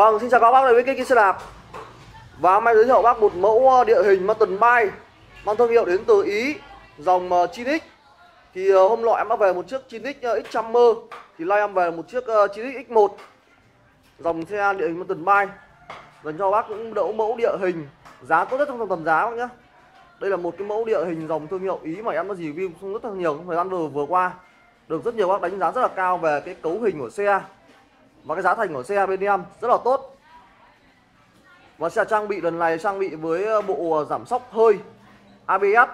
Vâng, xin chào các bác đến với kênh xe đạp. Và hôm nay giới thiệu bác một mẫu ờ, địa hình mountain bike Mang thương hiệu đến từ Ý Dòng ờ, Chinix Thì ờ, hôm nọ em đã về một chiếc Chinix X Chamber Thì nay em về một chiếc Chinix X1 Dòng xe địa hình mountain bike Dành cho bác cũng đỡ mẫu địa hình Giá tốt nhất trong tầm giá bác nhé. Đây là một cái mẫu địa hình dòng thương hiệu Ý mà em đã review không rất là nhiều trong thời gian vừa, vừa qua. Được rất nhiều bác đánh giá rất là cao về cái cấu hình của xe và cái giá thành của xe bên em rất là tốt. Và xe trang bị, lần này trang bị với ờ, bộ ờ, giảm sóc hơi ABS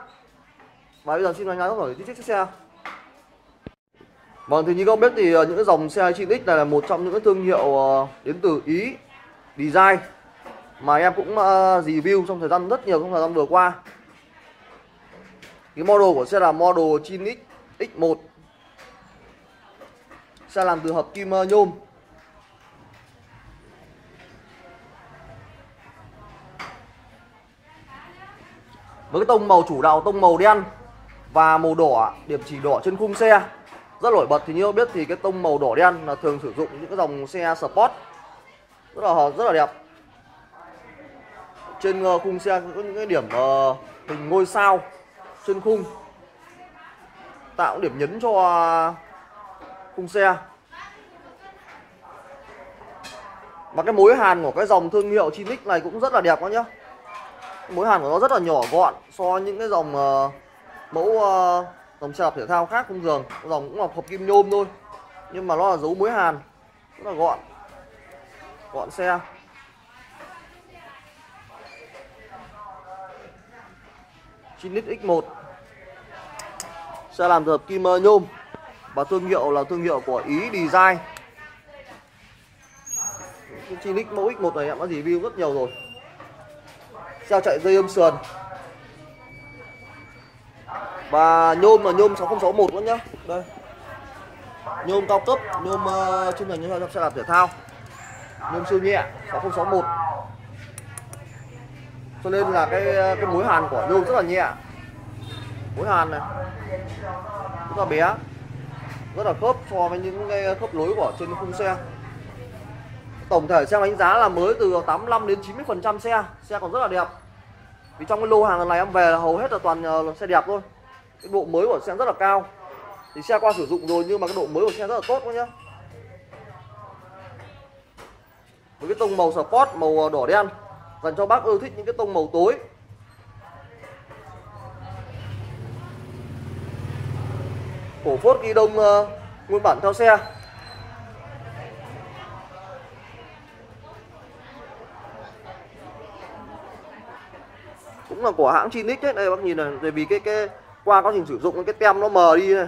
và bây giờ xin đánh giá hỏi chi tiết chiếc xe. Vâng thì như các bạn biết thì ờ, những cái dòng xe 9X này là một trong những cái thương hiệu đến từ Ý, Design. Mà em cũng review trong thời gian rất nhiều trong thời gian vừa qua. Cái model của xe là model 9X X1 xe làm từ hợp kim nhôm. Với cái tông màu chủ đạo tông màu đen và màu đỏ điểm chỉ đỏ trên khung xe. Rất nổi bật thì như biết thì cái tông màu đỏ đen là thường sử dụng những cái dòng xe sport. Rất là rất là đẹp. Trên ờ, khung xe có những cái điểm uh, hình ngôi sao trên khung. Tạo điểm nhấn cho ờ, khung xe. Và cái mối hàn của cái dòng thương hiệu Chinix này cũng rất là đẹp quá nhá mối hàn của nó rất là nhỏ gọn so với những cái dòng uh, mẫu uh, dòng xe đạp thể thao khác không thường dòng cũng là hộp kim nhôm thôi nhưng mà nó là dấu mối hàn rất là gọn. Gọn xe. Chinix X1 xe làm từ hợp kim uh, nhôm. Và thương hiệu là thương hiệu của Ý Design. Chinix mẫu X1 này em đã review rất nhiều rồi. Xe chạy dây âm sườn? Và nhôm là nhôm 6061 luôn nhá. Đây. Nhôm cao cấp, nhôm uh, chuyên ngành cho xe đạp thể thao. Nhôm siêu nhẹ 6061 Cho nên là cái ờ, cái mối hàn của nhôm rất là nhẹ. Mối hàn này Rất là bé Rất là khớp so với những cái khớp lối của trên khung xe tổng thể xe đánh giá là mới từ 85 đến 90 phần trăm xe. Xe còn rất là đẹp. Vì trong cái lô hàng này em về là hầu hết là toàn ờ, xe đẹp thôi. Cái độ mới của xe rất là cao. Thì xe qua sử dụng rồi nhưng mà cái độ mới của xe rất là tốt quá nhá. Với cái tông màu sport màu ờ, đỏ đen dành cho bác ưa thích những cái tông màu tối. Cổ phốt ghi đông uh, nguyên bản theo xe. Là của hãng Chinix đấy đây, bác nhìn này bởi vì cái cái qua quá trình sử dụng, cái tem nó mờ đi này.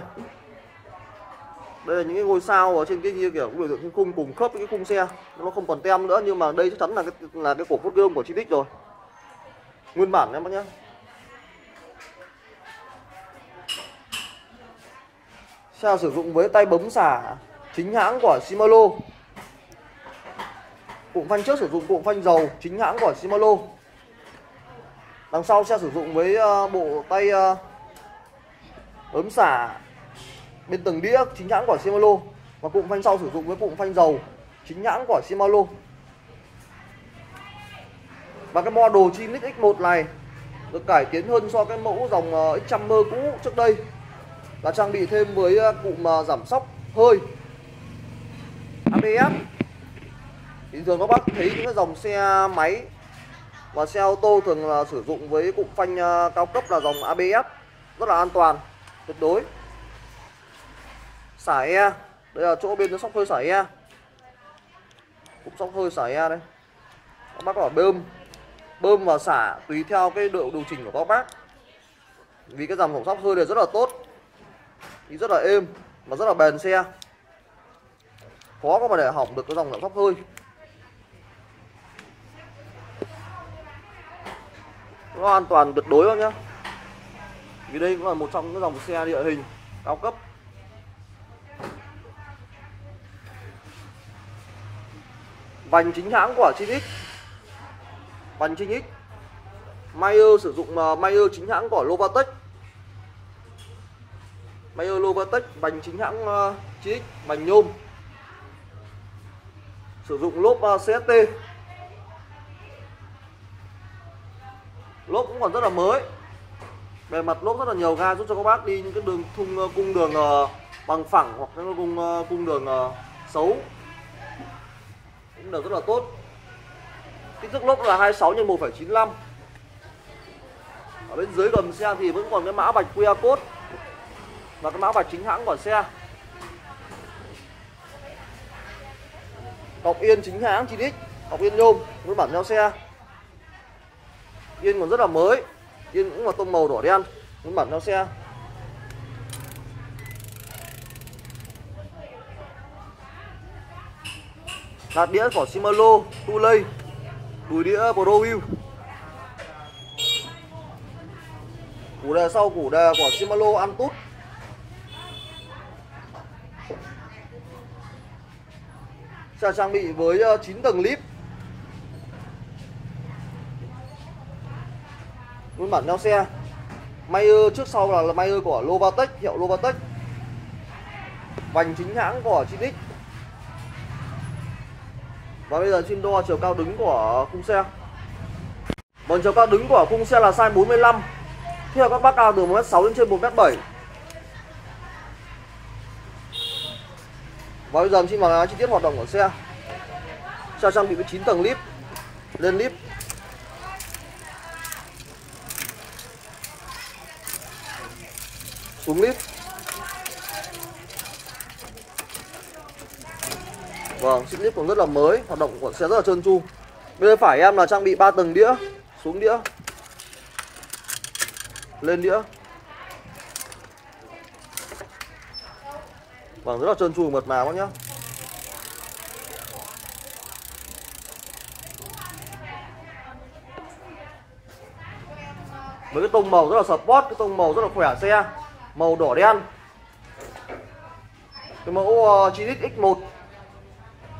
Đây là những cái ngôi sao ở trên cái kia kiểu biểu tượng khung cùng khớp với cái khung xe. Nó không còn tem nữa, nhưng mà đây chắc chắn là cái là cái cổ phốt gương của Chinix rồi. Nguyên bản em bác nhé. xe sử dụng với tay bấm xả chính hãng của Shimano? Cụm phanh trước sử dụng cụm phanh dầu chính hãng của Shimano đằng sau sẽ sử dụng với ờ, bộ tay ờ, ấm xả bên tầng đĩa chính hãng của Shimano. Và cụm phanh sau sử dụng với cụm phanh dầu chính hãng của Shimano. Và cái model Chinix X1 này được cải tiến hơn so cái mẫu dòng ờ, X Chamber cũ trước đây. Là trang bị thêm với cụm giảm sóc hơi. ABS bình thường các bác thấy những cái dòng xe máy và xe ô tô thường là sử dụng với cụm phanh à, cao cấp là dòng ABS rất là an toàn, tuyệt đối. Xả e đây là chỗ bên nó sóc hơi xả e. Cụm sóc hơi xả e đây. Các bác bảo bơm bơm và xả tùy theo cái độ điều chỉnh của các bác. Vì cái dòng hỏng sóc hơi này rất là tốt thì rất là êm và rất là bền xe. Khó có mà để hỏng được cái dòng giảm sóc hơi. Nó an toàn tuyệt đối các nhá. Vì đây cũng là một trong những dòng xe địa hình cao cấp. Vành chính hãng của Chinix vành Chinix Mayer sử dụng à, Mayer chính hãng của Lovatech Mayer Lovatech vành chính hãng à, uh, Chinix vành nhôm. Sử dụng lốp à, CST lốp cũng còn rất là mới. Bề mặt lốp rất là nhiều ga giúp cho các bác đi những cái đường thung ờ, cung đường uh, bằng phẳng hoặc những cung uh, cung đường uh, xấu. Cũng được rất là tốt. Kích thước lốp là 26 x 1,95 ở bên dưới gầm xe thì vẫn còn cái mã vạch QR code. Và cái mã vạch chính hãng của xe. Cọc yên chính hãng 9x cọc yên nhôm với bản theo xe yên còn rất là mới. Yên cũng là tông màu đỏ đen. Muốn bản theo xe. Nạt đĩa của Shimano Tulay đùi đĩa Pro củ đề sau củ đề của Shimano tút. Xe trang bị với ờ, 9 tầng lip nguyên bản nhau xe may trước sau là may của Lovatech hiệu Lovatech vành chính hãng của 9X và bây giờ xin đo chiều cao đứng của khung xe. Vâng chiều cao đứng của khung xe là size 45 Theo các bác cao từ 1m6 đến trên 1m7 Và bây giờ xin vào chi tiết hoạt động của xe. Xe trang bị với 9 tầng lip, Lên lip. Xuống lít Vâng, xích lít còn rất là mới, hoạt động của xe rất là trơn tru. Bên phải em là trang bị 3 tầng đĩa, xuống đĩa. Lên đĩa. Vâng, rất là trơn tru mượt mà các nhá. Với cái tông màu rất là sport, cái tông màu rất là khỏe xe, màu đỏ đen. Cái mẫu uh, 9X X1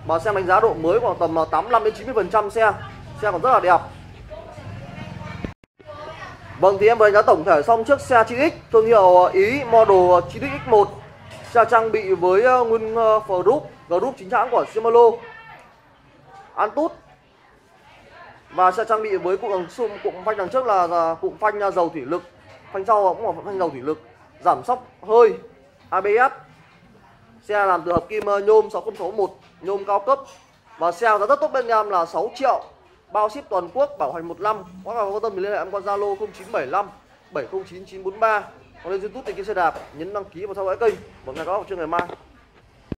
mà xem đánh giá độ mới khoảng tầm ờ, 85 đến 90 phần trăm xe. Xe còn rất là đẹp. Vâng thì em vừa đánh giá tổng thể xong chiếc xe 9X thương hiệu ờ, Ý model ờ, 9X X1 xe trang bị với nguyên group group chính hãng của Shimano. Antut và xe trang bị với cụm đằng cụm phanh đằng trước là cụm phanh dầu thủy lực. Phanh sau cũng là phanh dầu thủy lực giảm sóc hơi ABS xe làm từ hợp kim nhôm 6061 nhôm cao cấp. Và xe giá rất tốt bên em là 6 triệu, bao ship toàn quốc, bảo hành một năm. Các bạn quan tâm thì liên hệ em qua zalo 0975 709943 còn lên youtube thì kia xe đạp, nhấn đăng ký và theo dõi kênh. Một ngày có học chương ngày mai.